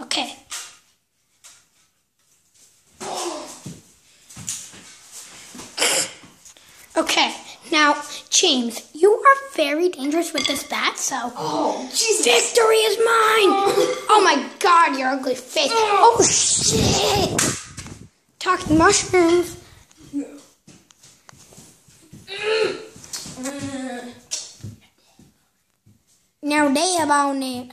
Okay. Okay, now, James, you are very dangerous with this bat, so. Oh, Jesus. Victory is mine! oh, oh my god, your ugly face. Oh, oh shit! Talking mushrooms. Now they about it.